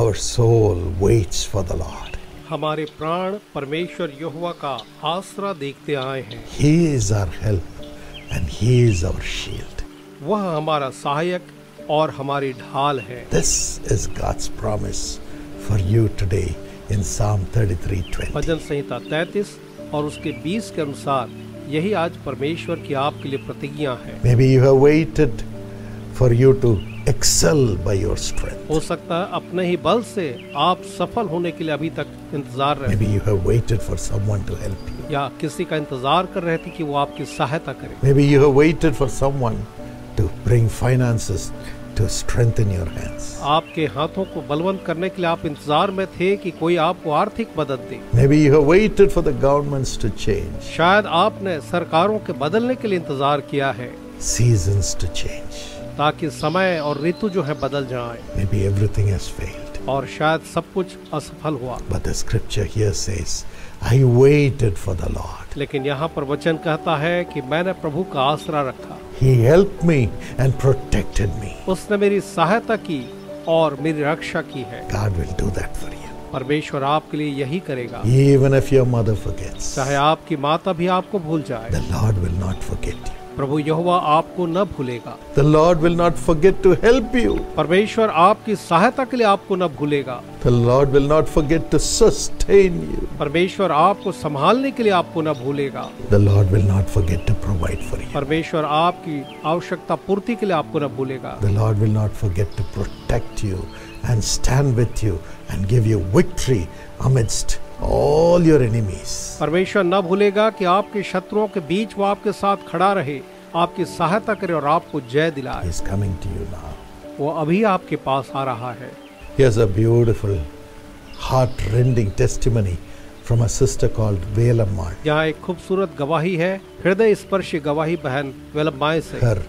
Our soul waits for the Lord. हमारे प्राण परमेश्वर यहोवा का आसरा देखते आए हैं He is our help and He is our shield. वह हमारा सहायक और हमारी ढाल है This is God's promise for you today in Psalm 33:20. भजन संहिता 33 और उसके 20 के अनुसार यही आज परमेश्वर की आपके लिए प्रतिज्ञा है Maybe you have waited for you to excel by your strength. हो सकता है अपने ही बल से आप सफल होने के लिए अभी तक इंतज़ार रहे Maybe you have waited for someone to help you. या किसी का इंतज़ार कर रहे थे कि वो आपकी सहायता करे Maybe you have waited for someone to bring finances to strengthen your hands. आपके हाथों को बलवंत करने के लिए आप इंतज़ार में थे कि कोई आपको आर्थिक मदद दे Maybe you have waited for the governments to change, शायद आपने सरकारों के बदलने के लिए इंतज़ार किया है seasons to change. ताकि समय और ऋतु जो है बदल जाए. और शायद सब कुछ असफल हुआ But the scripture here says, I waited for the Lord. लेकिन यहाँ पर वचन कहता है कि मैंने प्रभु का आसरा रखा He helped me and protected me. उसने मेरी सहायता की और मेरी रक्षा की है God will do that for you. परमेश्वर आपके लिए यही करेगा Even if your mother forgets, चाहे आपकी माता भी आपको भूल जाए the Lord will not forget you. प्रभु यहोवा आपको न भूलेगा The Lord will not forget to help you. परमेश्वर आपकी सहायता के लिए आपको न भूलेगा The Lord will not forget to sustain you. परमेश्वर आपको संभालने के लिए आपको न भूलेगा The Lord will not forget to provide for you. परमेश्वर आपकी आवश्यकता पूर्ति के लिए आपको न भूलेगा The Lord will not forget to protect you and stand with you and give you victory amidst all your enemies परमेश्वर न भूलेगा कि आपके शत्रुओं के बीच वो आपके साथ खड़ा रहे आपकी सहायता करे और आपको जय दिलाए। वो अभी आपके पास आ रहा है। ही heart rending testimony from a sister called Velam यहाँ एक खूबसूरत गवाही है हृदय स्पर्श गवाही बहन वेलम से। Her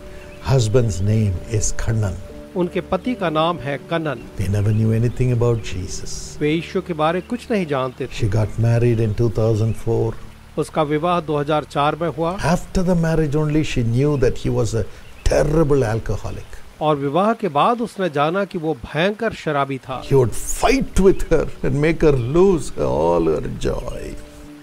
husband's name is Khannan उनके पति का नाम है Kanan They never knew anything about Jesus. वे ईश्वर के बारे कुछ नहीं जानते थे She got married in 2004. उसका विवाह 2004 में हुआ After the marriage only, she knew that he was a terrible alcoholic. और विवाह के बाद उसने जाना कि वो भयंकर शराबी था He would fight with her and make her lose all her joy.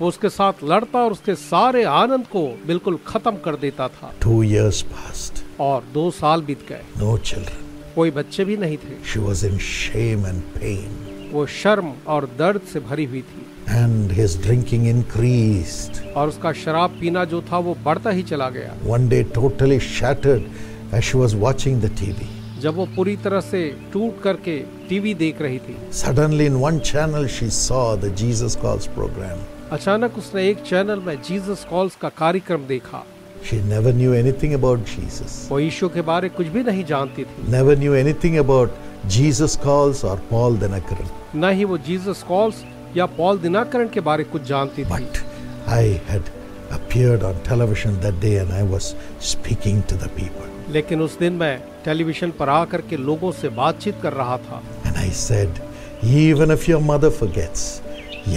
वो उसके साथ लड़ता और उसके सारे आनंद को बिल्कुल खत्म कर देता था Two years passed, और दो साल बीत गए no children. कोई बच्चे भी नहीं थे She was in shame and pain, वो शर्म और दर्द से भरी हुई थी and his drinking increased. और उसका शराब पीना जो था वो बढ़ता ही चला गया One day, totally shattered as she was watching the TV. जब वो पूरी तरह से टूट करके टीवी देख रही थी Suddenly, in one channel, she saw the Jesus Calls program. अचानक उसने एक चैनल में जीसस कॉल्स का कार्यक्रम देखा She never knew anything about Jesus, वो यीशु के बारे कुछ भी नहीं जानती थी never knew anything about Jesus Calls or Paul Dinakaran. न ही वो जीसस कॉल्स या पॉल दिनाकरण के बारे कुछ जानती थी But I had appeared on television that day and I was speaking to the people. लेकिन उस दिन मैं टेलीविजन पर आकर के लोगों से बातचीत कर रहा था And I said, even if your mother forgets,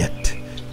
yet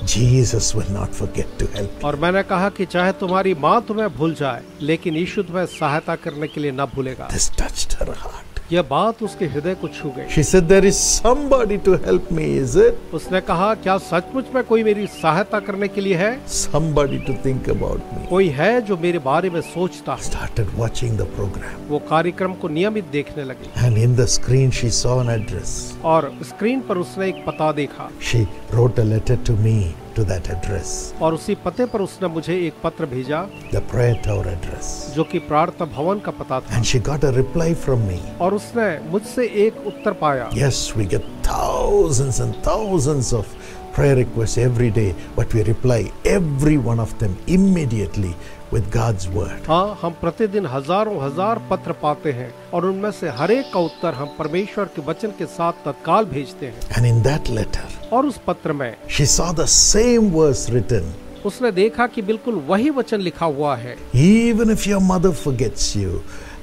Jesus will not forget to help. और मैंने कहा कि चाहे तुम्हारी माँ तुम्हें भूल जाए लेकिन यीशु तुम्हें सहायता करने के लिए न भूलेगा This touched her heart. यह बात उसके हृदय को छू गई She said, There is somebody to help me, is it? उसने कहा क्या सचमुच में कोई मेरी सहायता करने के लिए है Somebody to think about me. कोई है जो मेरे बारे में सोचता है Started watching the program. वो कार्यक्रम को नियमित देखने लगी And in the screen, she saw an address. और स्क्रीन पर उसने एक पता देखा She wrote a letter to me to that address, और उसी पते पर उसने मुझे एक पत्र भेजा the prayer tower address. जो कि प्रार्थना भवन का पता था And she got a reply from me. और उसने मुझसे एक उत्तर पाया Yes, we get thousands and thousands of prayer requests every day, but we reply every one of them immediately with God's word. हाँ हम प्रतिदिन हज़ारों हज़ार पत्र पाते हैं और उनमें से हर एक का उत्तर हम परमेश्वर के वचन के साथ तत्काल भेजते हैं And in that letter, और उस पत्र में she saw the same verse written उसने देखा कि बिल्कुल वही वचन लिखा हुआ है Even if your mother forgets you,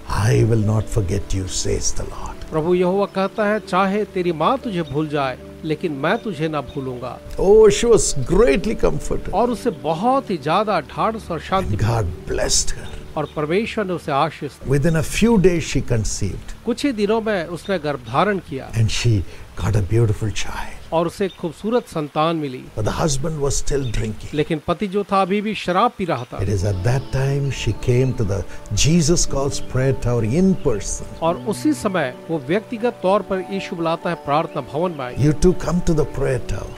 I will not forget you, says the Lord. प्रभु यहोवा कहता है चाहे तेरी माँ तुझे भूल जाए लेकिन मैं तुझे ना भूलूँगा Oh, she was greatly comforted. और उसे बहुत ही ज़्यादा ढाढ़स और शांति God blessed her. और परमेश्वर ने उसे आशीष दी Within a few days, she conceived कुछ ही दिनों में उसने गर्भ धारण किया and she got a beautiful child. और उसे खूबसूरत संतान मिली। हस्बैंड वाज स्टिल ड्रिंकिंग लेकिन पति जो था अभी भी शराब पी रहा था। It is at that time और उसी समय वो व्यक्तिगत तौर पर यीशु बुलाता है प्रार्थना भवन में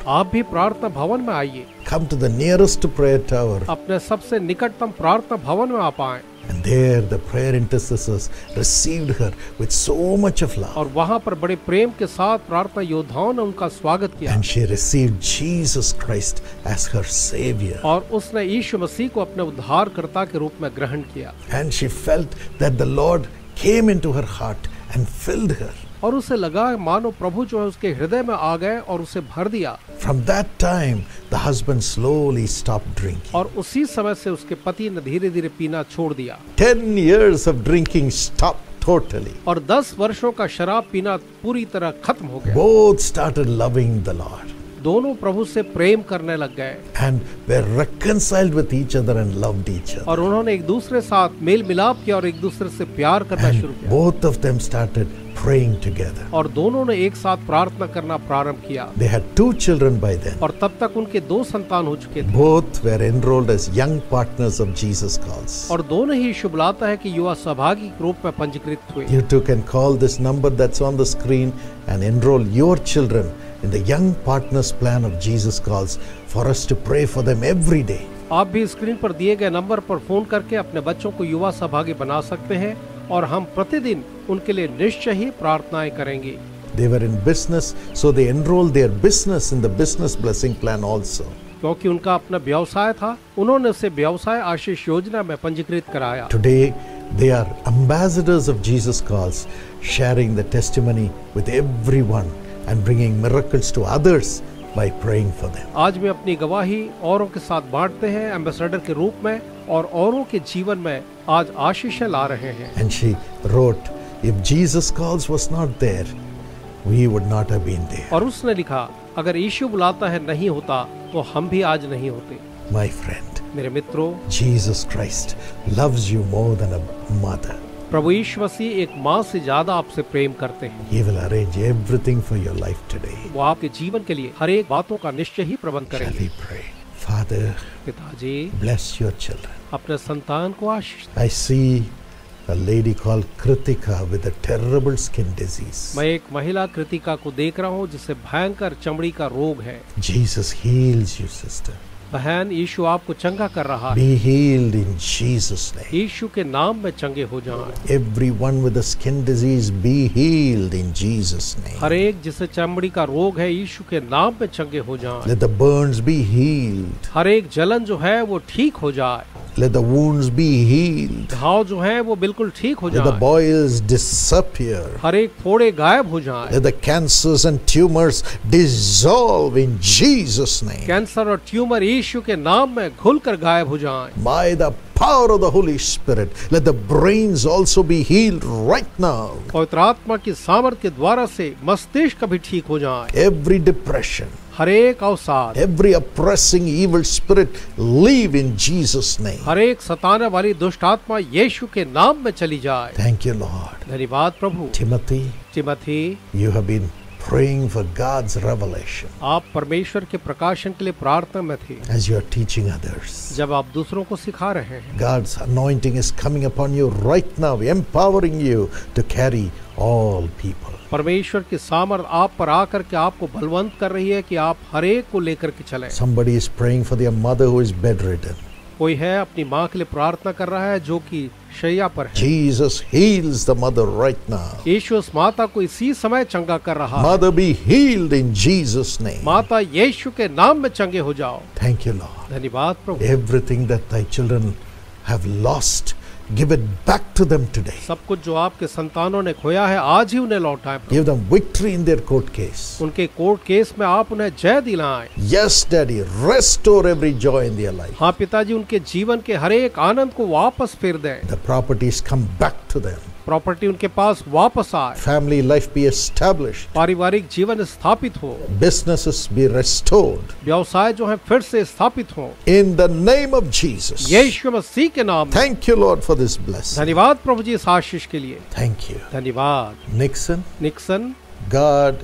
आप भी प्रार्थना भवन में आइए। Come to the nearest prayer tower. अपने सबसे निकटतम प्रार्थना भवन में आप आए And there the prayer intercessors received her with so much of love. और वहाँ पर बड़े प्रेम के साथ प्रार्थना योद्धाओं ने उनका स्वागत किया And she received Jesus Christ as her Savior. और उसने यीशु मसीह को अपने उद्धारकर्ता के रूप में ग्रहण किया And she felt that the Lord came into her heart and filled her. और उसे लगा मानो प्रभु जो है उसके हृदय में आ गए और उसे भर दिया। From that time the husband slowly stop drink और उसी समय से उसके पति ने धीरे धीरे पीना छोड़ दिया। Ten years of drinking stop totally और दस वर्षों का शराब पीना पूरी तरह खत्म हो गया। Both started loving the lord दोनों प्रभु से प्रेम करने लग गए and were reconciled with each other and loved each other. और उन्होंने एक दूसरे साथ मेल मिलाप किया और एक दूसरे से प्यार करना शुरू किया both of them started praying together. और दोनों ने एक साथ प्रार्थना करना प्रारंभ किया They had two children by then. और तब तक उनके दो संतान हो चुके थे Both were enrolled as young partners of Jesus Calls. और दोनों ही शुभलाता है कि युवा सहभागी रूप में पंजीकृत हुए You too can call this number that's on the screen and enroll your children in the Young Partners Plan of Jesus Calls for us to pray for them every day. आप भी स्क्रीन पर दिए गए number पर phone करके अपने बच्चों को युवा सहभागी बना सकते हैं और हम प्रतिदिन उनके लिए निश्चय ही प्रार्थनाएं करेंगे They were in business, so they enrolled their business in the business blessing plan also. क्योंकि उनका अपना व्यवसाय था उन्होंने उसे व्यवसाय आशीष योजना में पंजीकृत कराया Today, they are ambassadors of Jesus Calls, sharing the testimony with everyone and bringing miracles to others by praying for them. आज वे अपनी गवाही औरों के साथ बांटते हैं एम्बेसडर के रूप में और औरों के जीवन में आज आशीषें ला रहे हैं And she wrote, If Jesus Calls was not there, we would not have been there. और उसने लिखा अगर यीशु बुलाता है नहीं होता तो हम भी आज नहीं होते My friend, मेरे मित्रों Jesus Christ loves you more than a mother. प्रभु ईश्वसी एक माँ से ज़्यादा आपसे प्रेम करते हैं। ये will arrange everything for your life today वो आपके जीवन के लिए हर एक बातों का निश्चय ही प्रबंध करेंगे। पिताजी ब्लेस योर चिल्ड्रन अपने संतान को आशीष आई सी A lady called Kritika with a terrible skin disease. मैं एक महिला कृतिका को देख रहा हूँ जिसे भयंकर चमड़ी का रोग है। Jesus heals you, sister. बहन यीशु आपको चंगा कर रहा है। Healed in Jesus name Yeshu के नाम में चंगे हो जाएँ। Everyone with a skin disease be healed in Jesus name हर एक जिसे चमड़ी का रोग है यीशु के नाम में चंगे हो जाएँ। Let the burns be healed हर एक जलन जो है वो ठीक हो जाए। Let the wounds be healed. घाव जो है वो बिल्कुल ठीक हो Let the जाए boils disappear. हर एक फोड़े गायब हो जाए Let the cancers and tumors dissolve in Jesus' name. Cancer और ट्यूमर यीशु के नाम में घुलकर गायब हो जाएं By the power of the Holy Spirit, let the brains also be healed right now. पवित्र आत्मा की सामर्थ के द्वारा से मस्तिष्क भी ठीक हो जाए Every depression, हर एक अवसाद every oppressing evil spirit, leave in Jesus' name. हर एक सताने वाली दुष्ट आत्मा यीशु के नाम में चली जाए Thank you, Lord. धन्यवाद प्रभु Timothy, तिमथी you have been praying for God's revelation आप परमेश्वर के प्रकाशन के लिए प्रार्थना में थे as you are teaching others. जब आप दूसरों को सिखा रहे हैं God's anointing is coming upon you right now, empowering you to carry all people. परमेश्वर की सामर्थ आप पर आकर के आपको बलवंत कर रही है कि आप हर एक को लेकर के चलें Somebody is praying for their mother who is bedridden. कोई है अपनी माँ के लिए प्रार्थना कर रहा है जो कि शैया पर जीसस हील्स मदर राइट माता को इसी समय चंगा कर रहा है। Mother be healed in Jesus name माता यीशु के नाम में चंगे हो जाओ। थैंक यू लॉर्ड धन्यवाद प्रभु। Everything that thy children have lost give it back to them today. सब कुछ जो आपके संतानों ने खोया है आज ही उन्हें लौटाएँ Give them victory in their court case. उनके कोर्ट केस में आप उन्हें जय दिलाएँ Yes, Daddy, restore every joy in their life. हाँ पिताजी उनके जीवन के हर एक आनंद को वापस फिर दें The properties come back to them. Property उनके पास वापस आए। फैमिली लाइफ बी एस्टैब्लिश पारिवारिक जीवन स्थापित हो। बिज़नेस बी रेस्टोर व्यवसाय जो है फिर से स्थापित हो। In the name of Jesus यीशु मसीह के नाम thank you lord for this blessing धन्यवाद प्रभु जी इस आशीष के लिए। थैंक यू धन्यवाद। Nixon Nixon God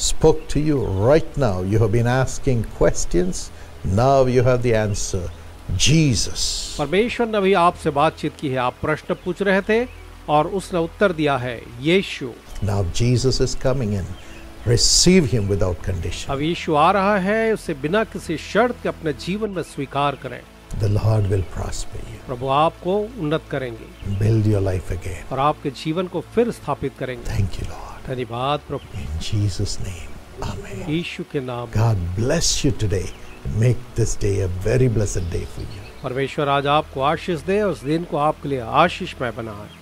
spoke to you right now you have been asking questions now you have the answer Jesus परमेश्वर ने अभी आपसे बातचीत की है। आप प्रश्न पूछ रहे थे। और उसने उत्तर दिया है यीशु. Now Jesus is coming in receive him without condition अब यीशु आ रहा है उसे बिना किसी शर्त के अपने जीवन में स्वीकार करें। The lord will prosper you प्रभु आपको उन्नत करेंगे। बिल्ड योर लाइफ अगेन और आपके जीवन को फिर स्थापित करेंगे। थैंक यू लॉर्ड धन्यवाद प्रभु। इन जीसस नेम आमेन यीशु के नाम। God bless you today make this day a very blessed day for you परमेश्वर आज आपको आशीष दे उस दिन को आपके लिए आशीषमय बनाए।